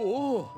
Oh.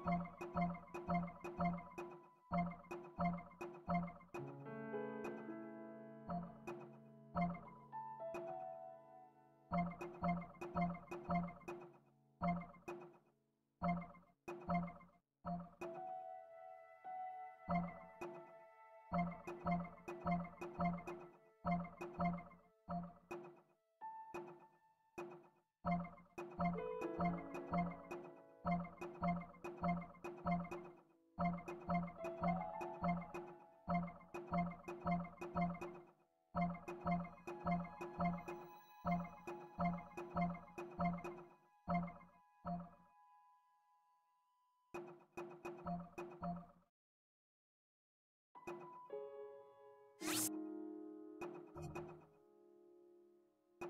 Thank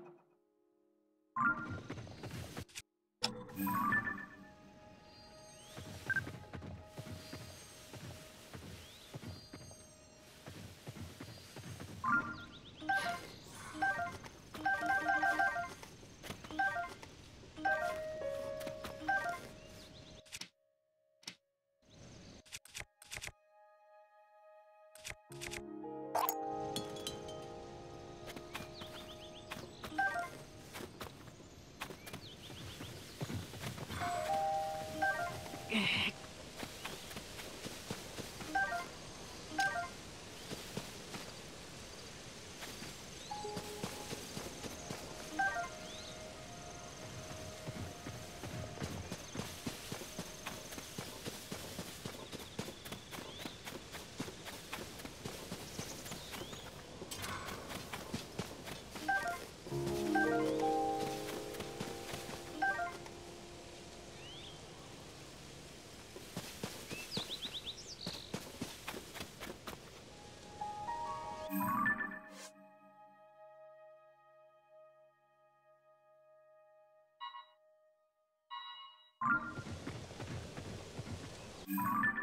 you. あ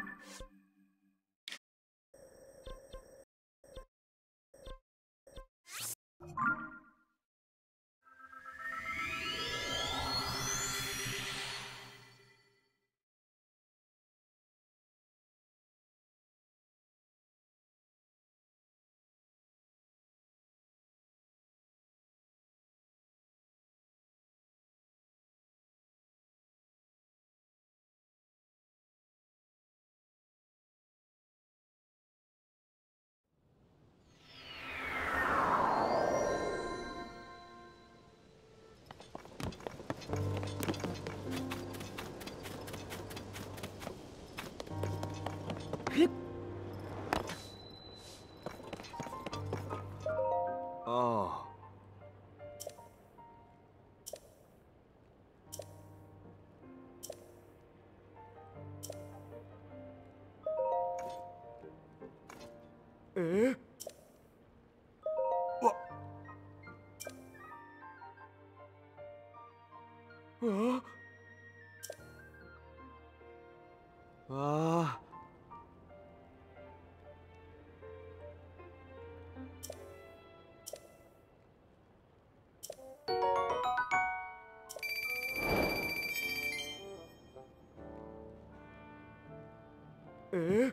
え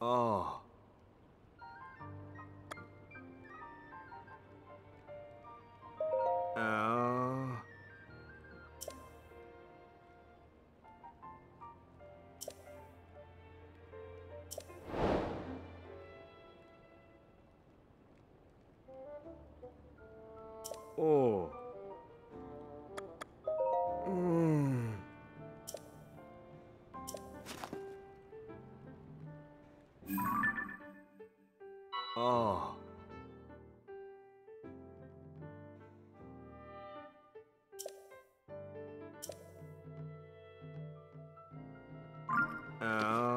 Oh. Oh. Oh. Oh. Oh.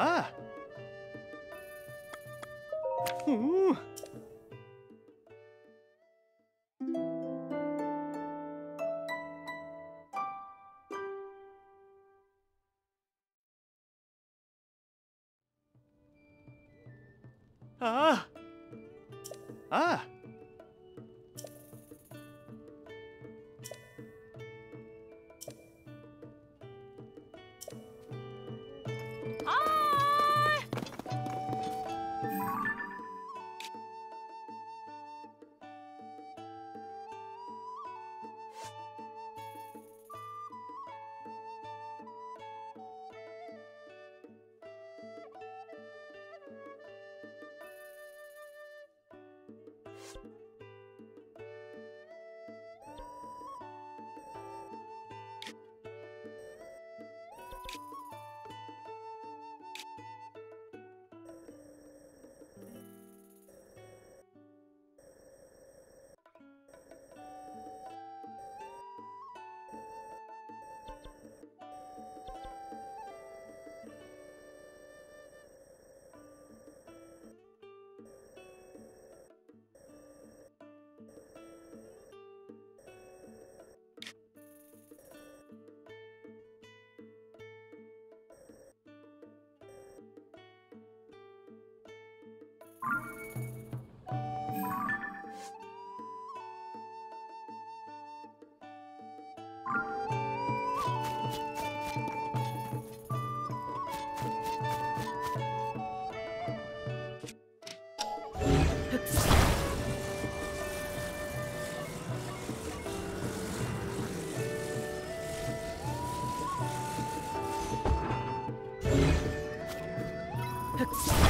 诶 Huh.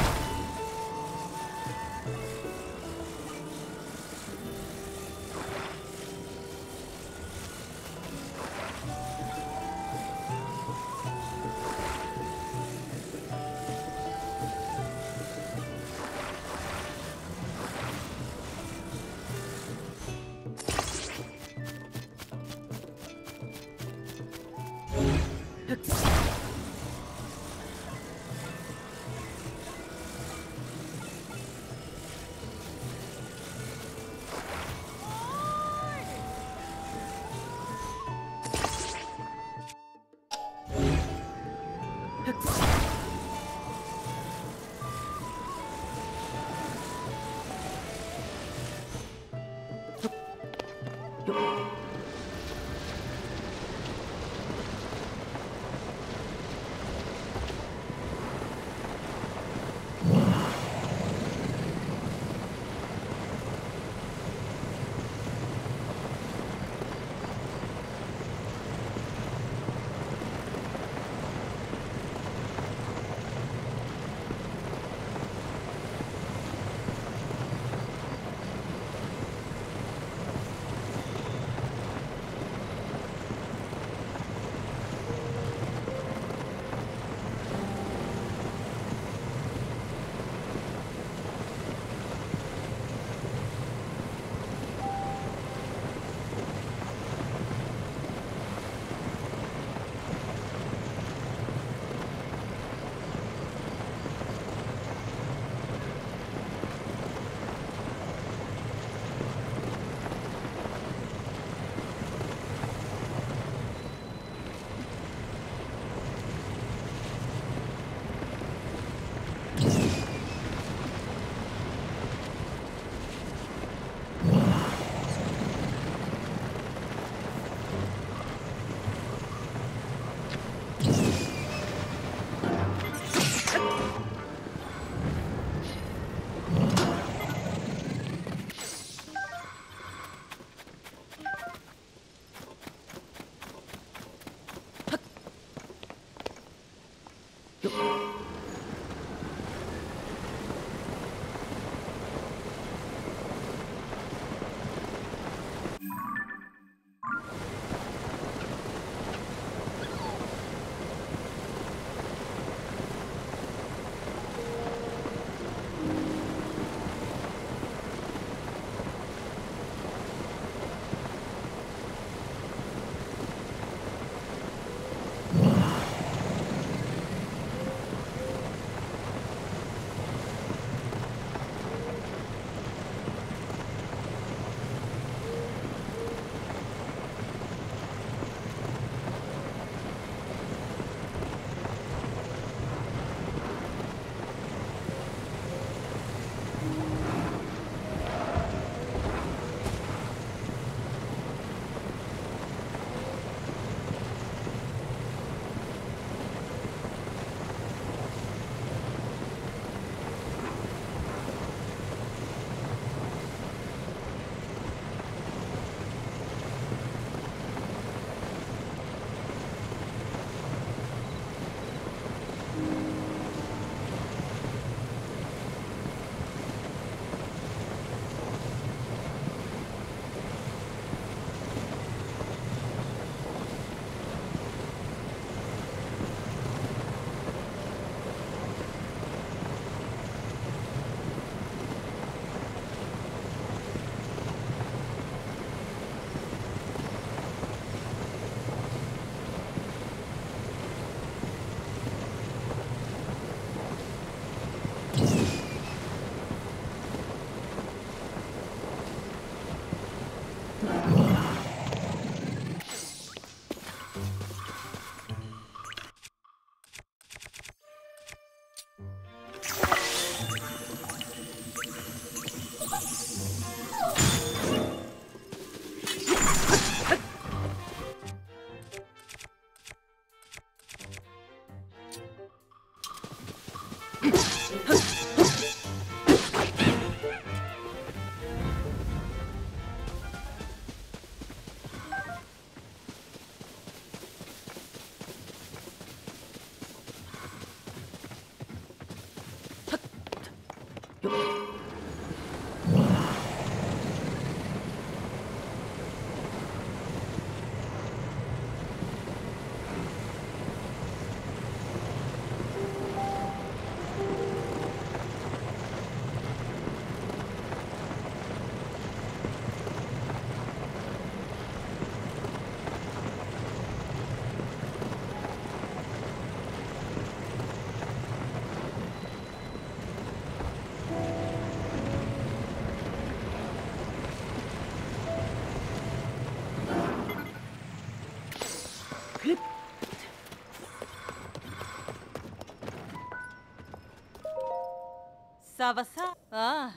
estava sa... Ah,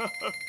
Ooh!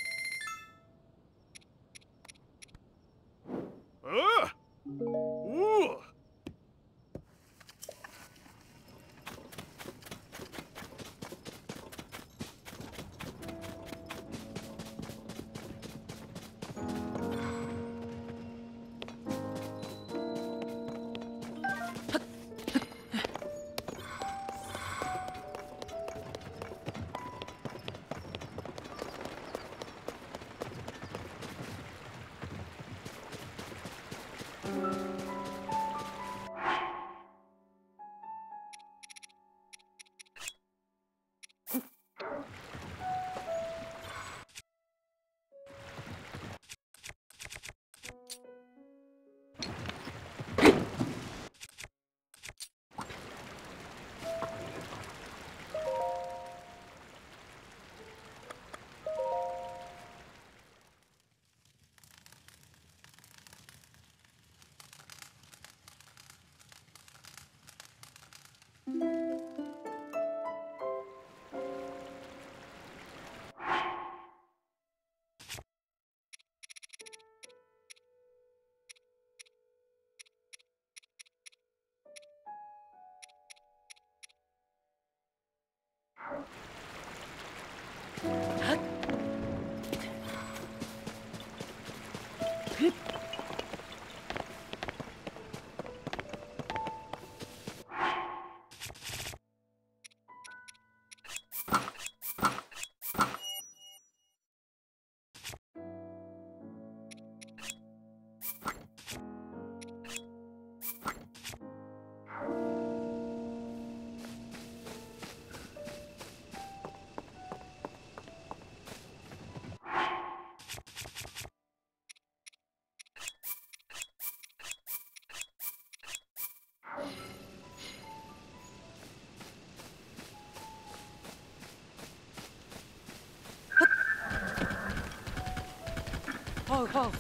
ho, ho.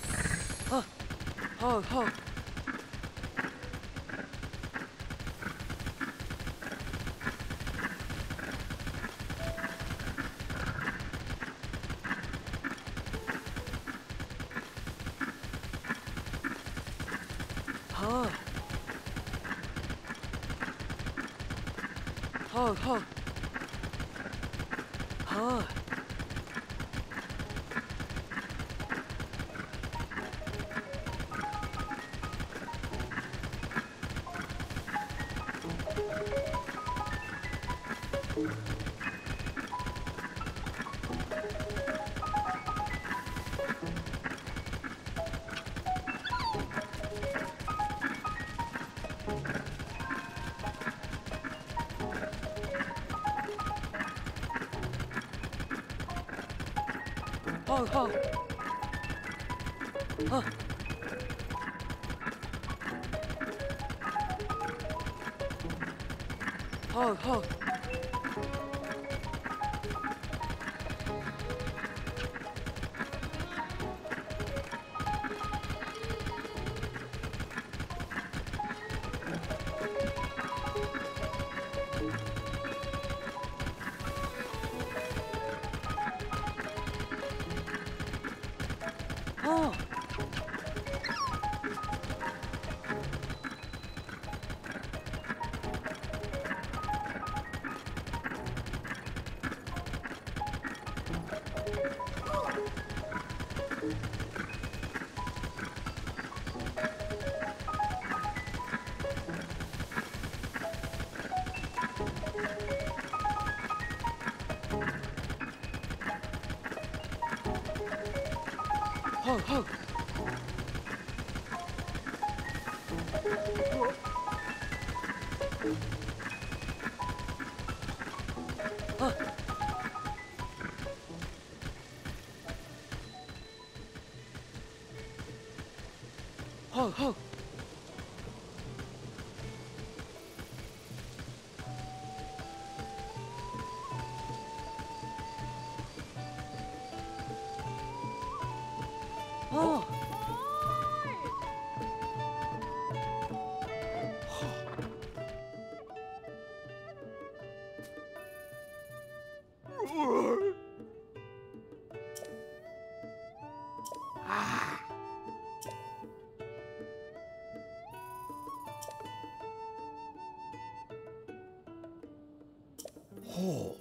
Ho, ho, ho. Ho. Ho, Ho. Ho. Ho, ho. whole.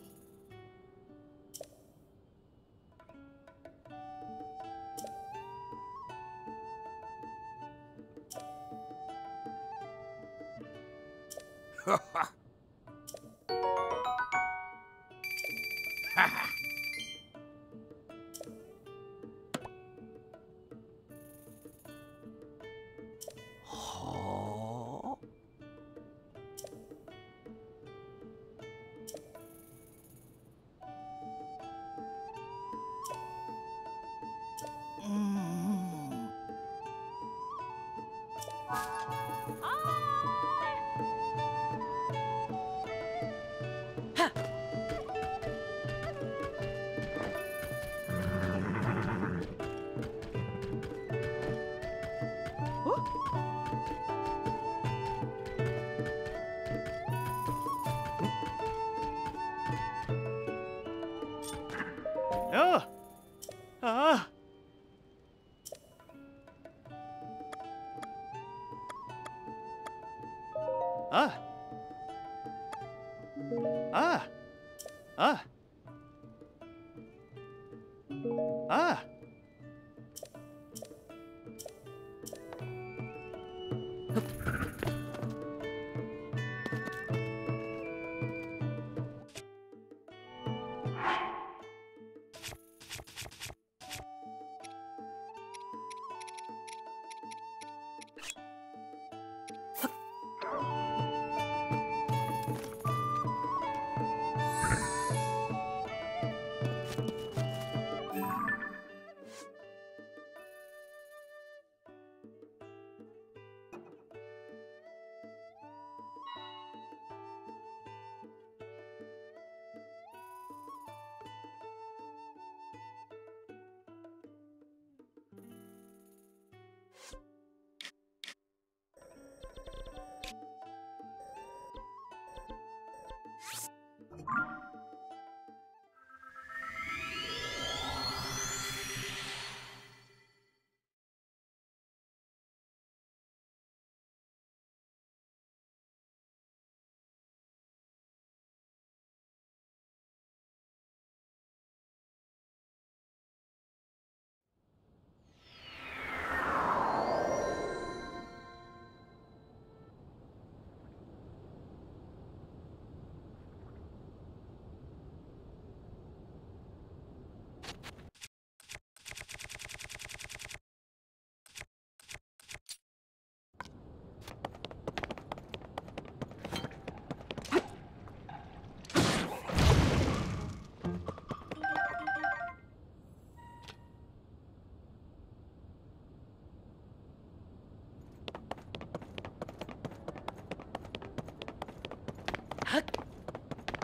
呀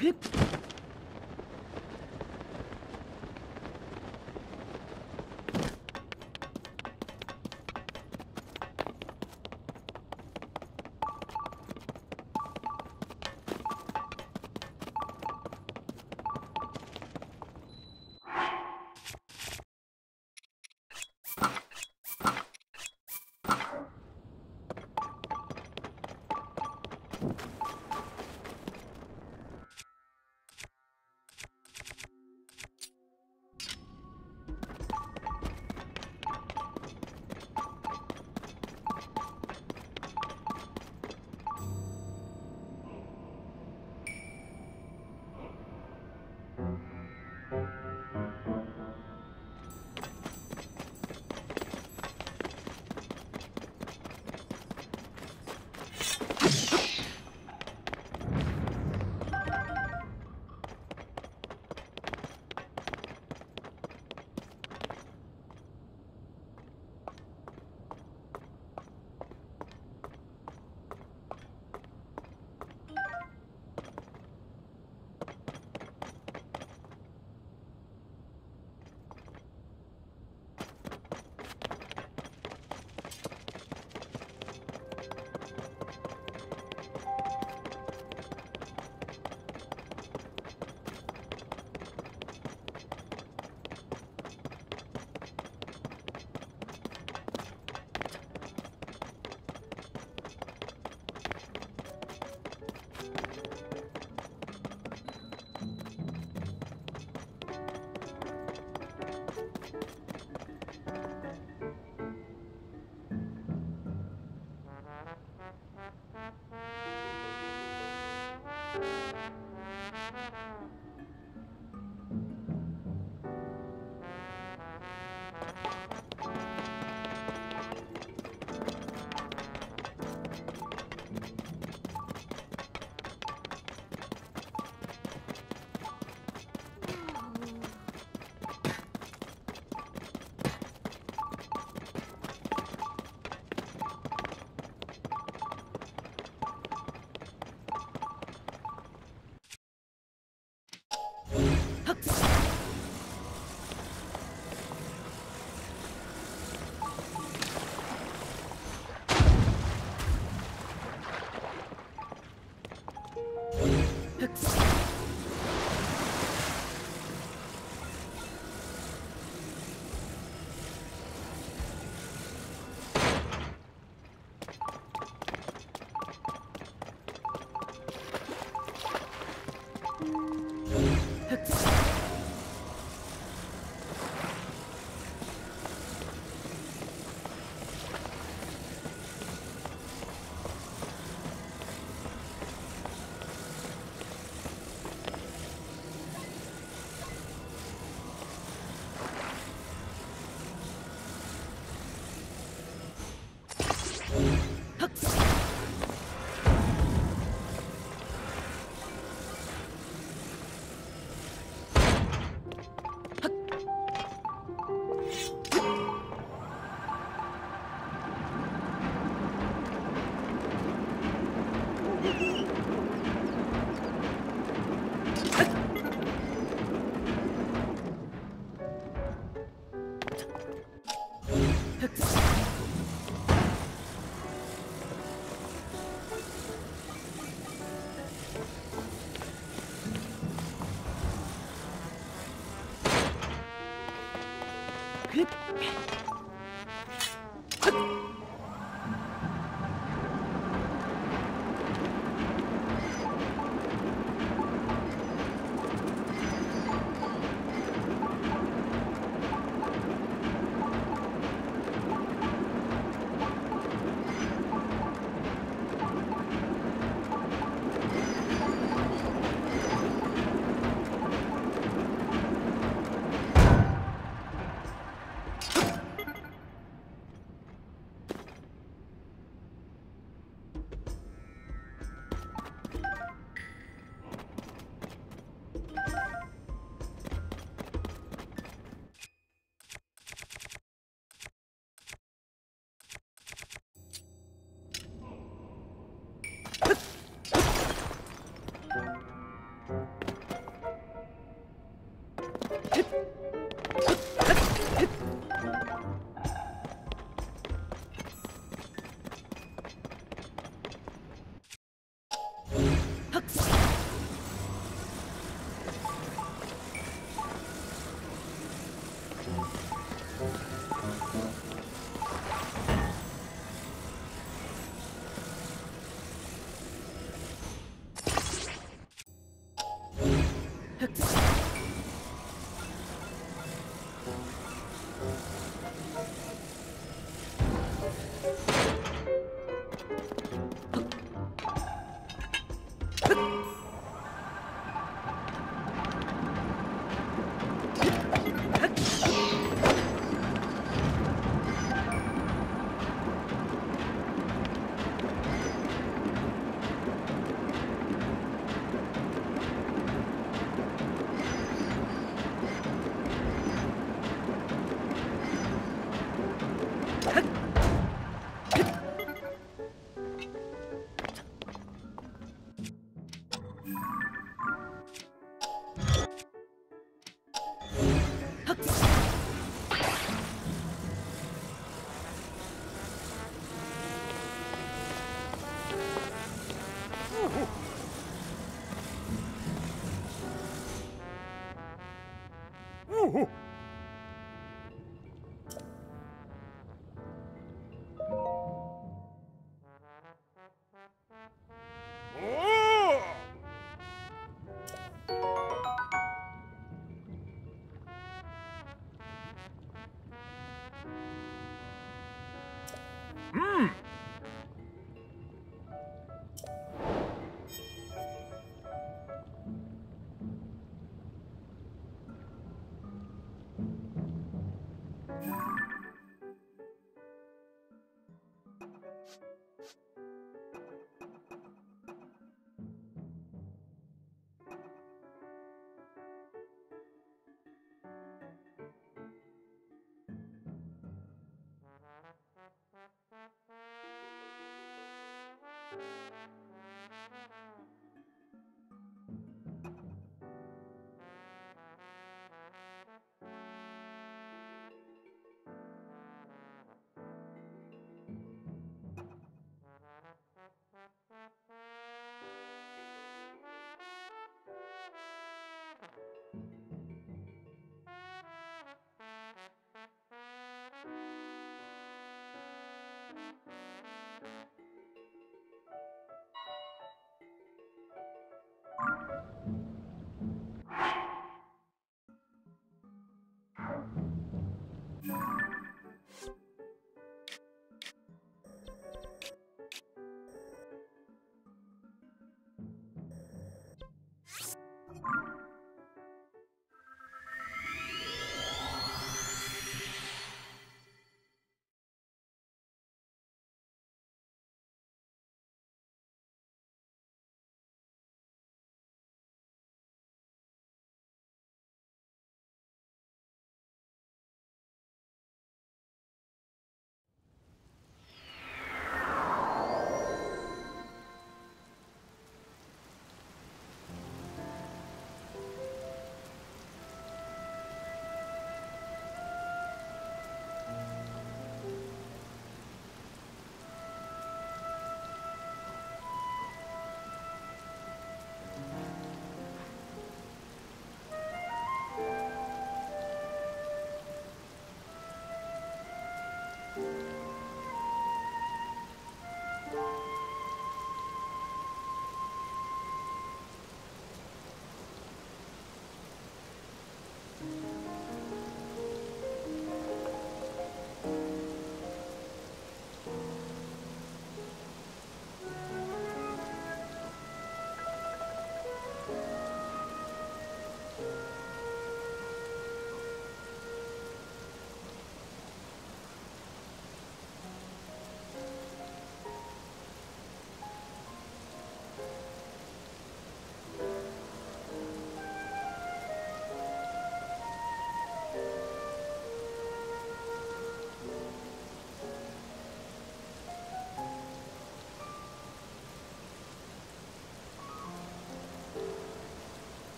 khiếp Thank you.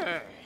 Hey.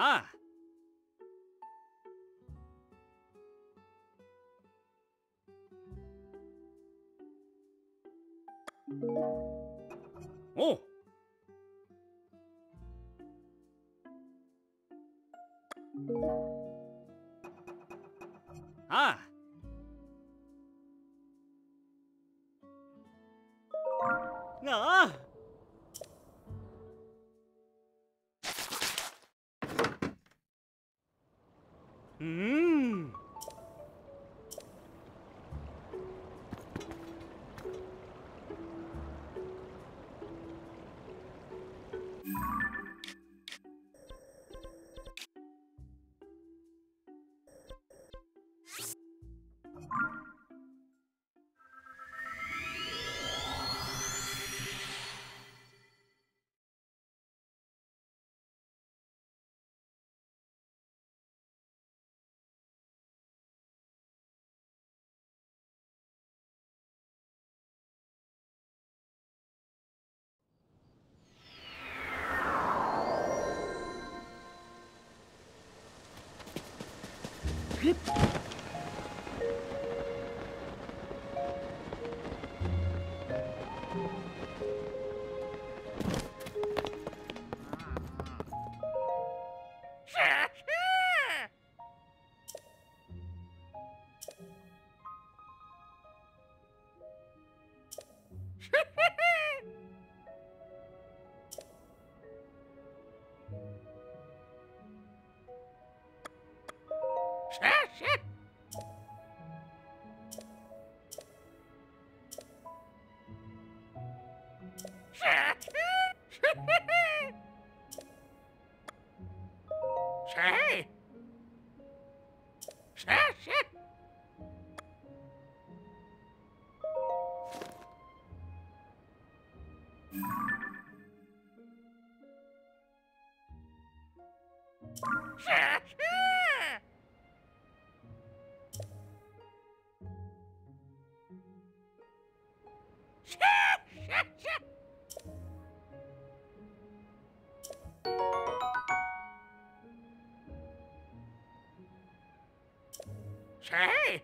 ああ。おう。Hip. Hey!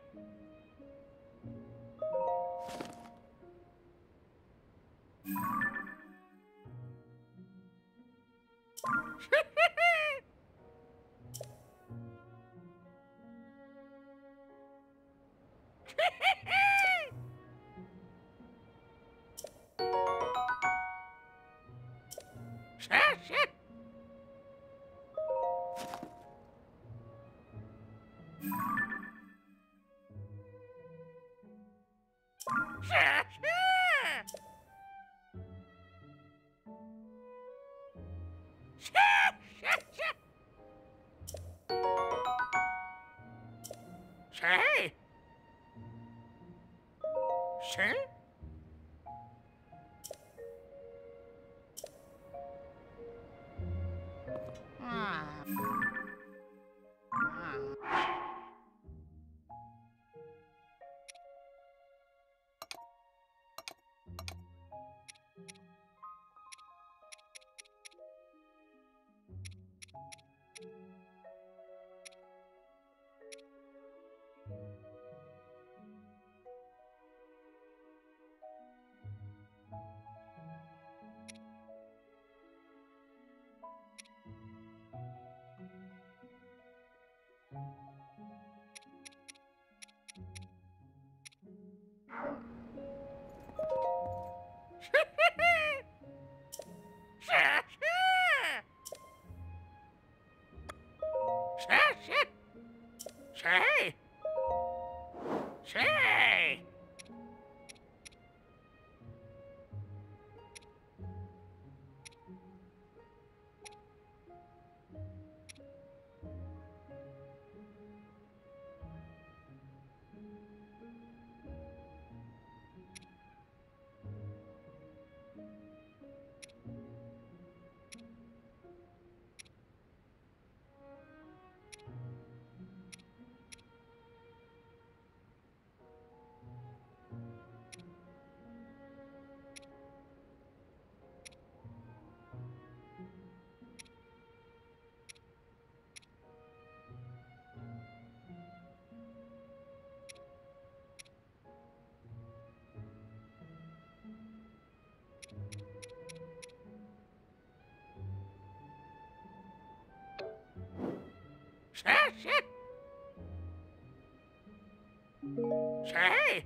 Hey,